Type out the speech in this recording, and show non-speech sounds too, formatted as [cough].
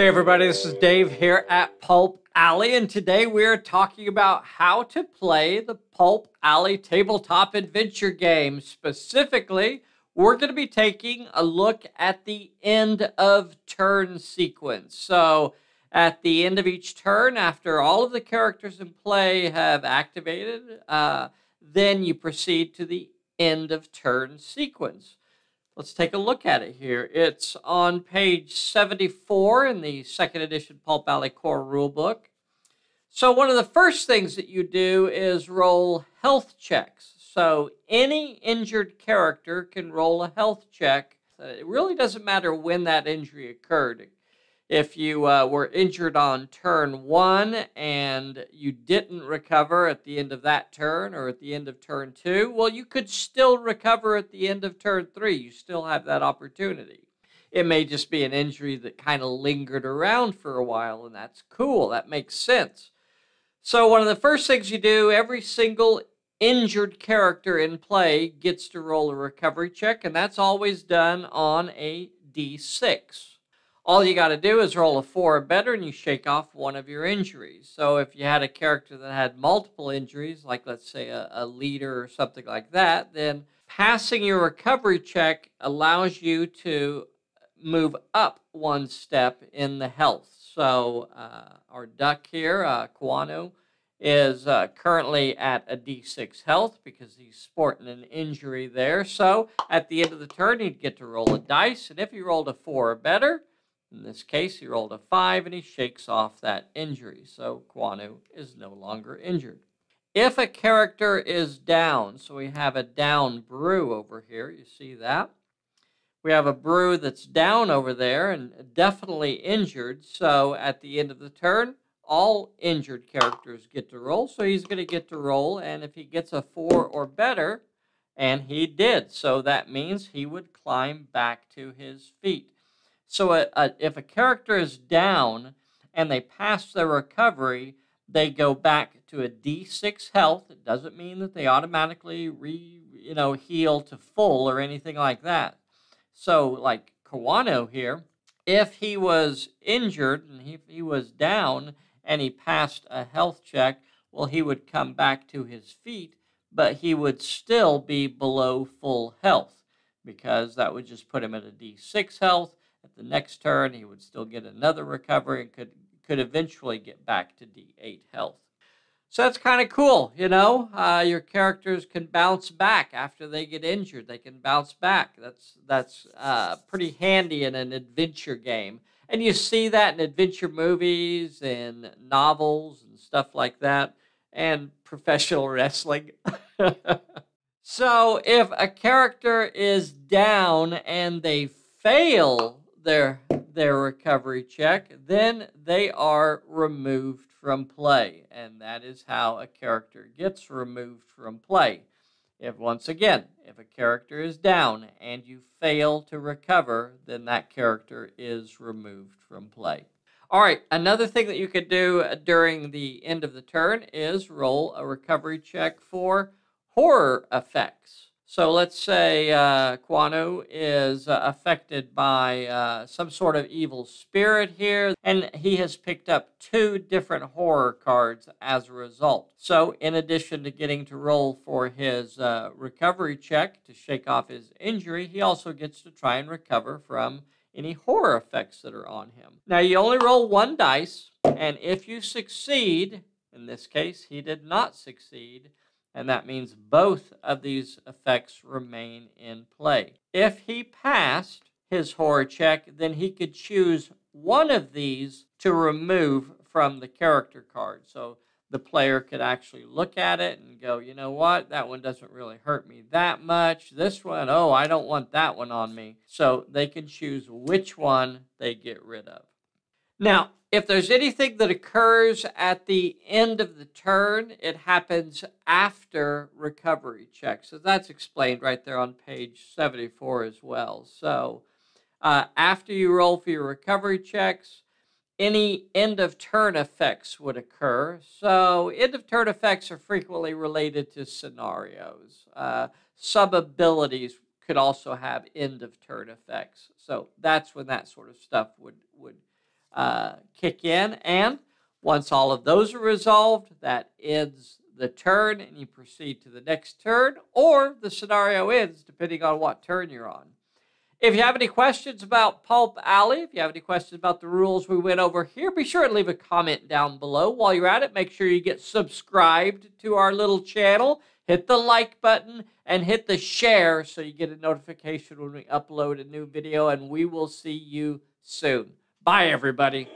Hey, everybody, this is Dave here at Pulp Alley, and today we're talking about how to play the Pulp Alley tabletop adventure game. Specifically, we're going to be taking a look at the end of turn sequence. So, at the end of each turn, after all of the characters in play have activated, uh, then you proceed to the end of turn sequence. Let's take a look at it here. It's on page 74 in the second edition Pulp Alley Core Rulebook. So one of the first things that you do is roll health checks. So any injured character can roll a health check. Uh, it really doesn't matter when that injury occurred if you uh, were injured on turn one and you didn't recover at the end of that turn or at the end of turn two, well, you could still recover at the end of turn three. You still have that opportunity. It may just be an injury that kind of lingered around for a while, and that's cool. That makes sense. So, one of the first things you do, every single injured character in play gets to roll a recovery check, and that's always done on a d6 all you got to do is roll a four or better and you shake off one of your injuries. So if you had a character that had multiple injuries, like let's say a, a leader or something like that, then passing your recovery check allows you to move up one step in the health. So uh, our duck here, uh, is uh, currently at a D6 health because he's sporting an injury there. So at the end of the turn, he'd get to roll a dice, and if he rolled a four or better, in this case, he rolled a 5 and he shakes off that injury, so Kwanu is no longer injured. If a character is down, so we have a down brew over here, you see that? We have a brew that's down over there and definitely injured, so at the end of the turn, all injured characters get to roll, so he's going to get to roll, and if he gets a 4 or better, and he did, so that means he would climb back to his feet. So a, a, if a character is down and they pass their recovery, they go back to a D6 health. It doesn't mean that they automatically re, you know, heal to full or anything like that. So like Kawano here, if he was injured and he, he was down and he passed a health check, well, he would come back to his feet, but he would still be below full health because that would just put him at a D6 health at the next turn, he would still get another recovery and could, could eventually get back to D8 health. So that's kind of cool, you know. Uh, your characters can bounce back after they get injured. They can bounce back. That's that's uh, pretty handy in an adventure game, and you see that in adventure movies and novels and stuff like that, and [laughs] professional wrestling. [laughs] so if a character is down and they fail their their recovery check, then they are removed from play, and that is how a character gets removed from play. If once again, if a character is down and you fail to recover, then that character is removed from play. All right, another thing that you could do uh, during the end of the turn is roll a recovery check for horror effects. So let's say uh, Kwanu is uh, affected by uh, some sort of evil spirit here, and he has picked up two different horror cards as a result. So, in addition to getting to roll for his uh, recovery check to shake off his injury, he also gets to try and recover from any horror effects that are on him. Now, you only roll one dice, and if you succeed, in this case, he did not succeed and that means both of these effects remain in play. If he passed his horror check, then he could choose one of these to remove from the character card. So the player could actually look at it and go, you know what, that one doesn't really hurt me that much. This one, oh, I don't want that one on me. So they can choose which one they get rid of. Now, if there's anything that occurs at the end of the turn, it happens after recovery check. So that's explained right there on page 74 as well. So uh, after you roll for your recovery checks, any end of turn effects would occur. So end of turn effects are frequently related to scenarios. Uh, sub abilities could also have end of turn effects. So that's when that sort of stuff would would uh, kick in. And once all of those are resolved, that ends the turn and you proceed to the next turn, or the scenario ends depending on what turn you're on. If you have any questions about Pulp Alley, if you have any questions about the rules we went over here, be sure to leave a comment down below. While you're at it, make sure you get subscribed to our little channel, hit the like button, and hit the share so you get a notification when we upload a new video, and we will see you soon. Bye, everybody.